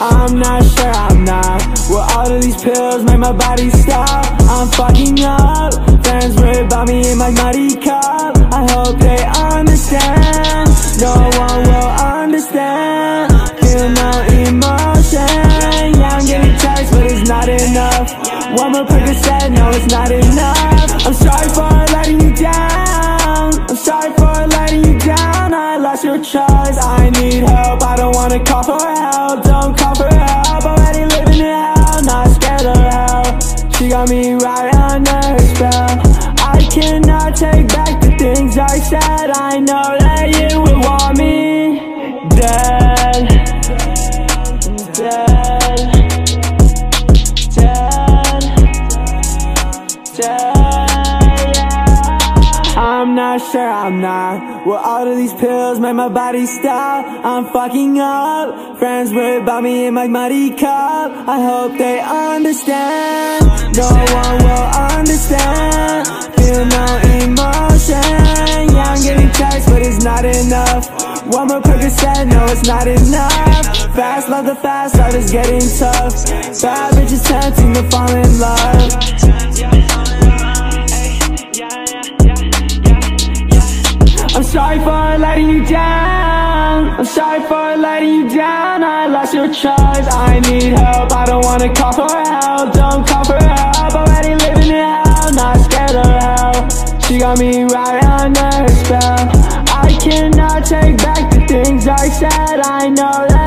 I'm not sure I'm not. Will all of these pills make my body stop? I'm fucking up. Fans worry about me in my muddy cup. I hope they understand. No one will understand. Feel no emotion. Yeah, I'm getting text but it's not enough. One more Percocet, no it's not enough down I your trust I need help. I don't wanna call for help. Don't call for help. Already living in hell. Not scared of hell. She got me right under her spell. I cannot take back the things I said. I know that you would want me Dead. Dead. Dead. Dead. I'm not sure I'm not. Will all of these pills make my body stop? I'm fucking up. Friends worry about me in my muddy cup. I hope they understand. No one will understand. Feel no emotion. Yeah, I'm getting text but it's not enough. One more Percocet, no it's not enough. Fast love the fast life is getting tough. Bad bitches tempting to fall in love sorry for letting you down. I'm sorry for letting you down. I lost your trust. I need help. I don't wanna call for help. Don't call for help. Already living in hell. Not scared of hell. She got me right under her spell. I cannot take back the things I said. I know that